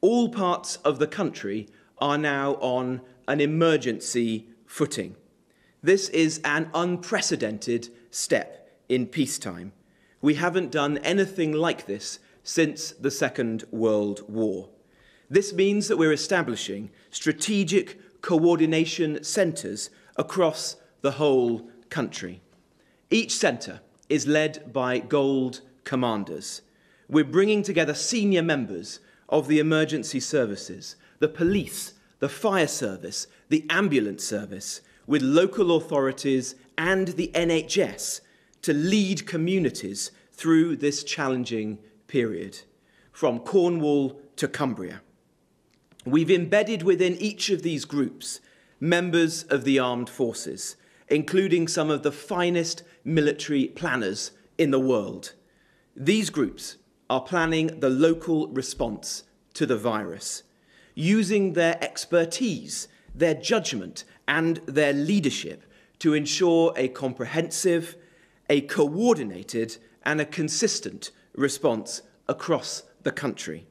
all parts of the country are now on an emergency footing. This is an unprecedented step in peacetime. We haven't done anything like this since the Second World War. This means that we're establishing strategic coordination centres across the whole country. Each centre is led by gold commanders. We're bringing together senior members of the emergency services, the police, the fire service, the ambulance service, with local authorities and the NHS to lead communities through this challenging period, from Cornwall to Cumbria. We've embedded within each of these groups members of the armed forces, including some of the finest military planners in the world. These groups are planning the local response to the virus, using their expertise, their judgment, and their leadership to ensure a comprehensive, a coordinated, and a consistent response across the country.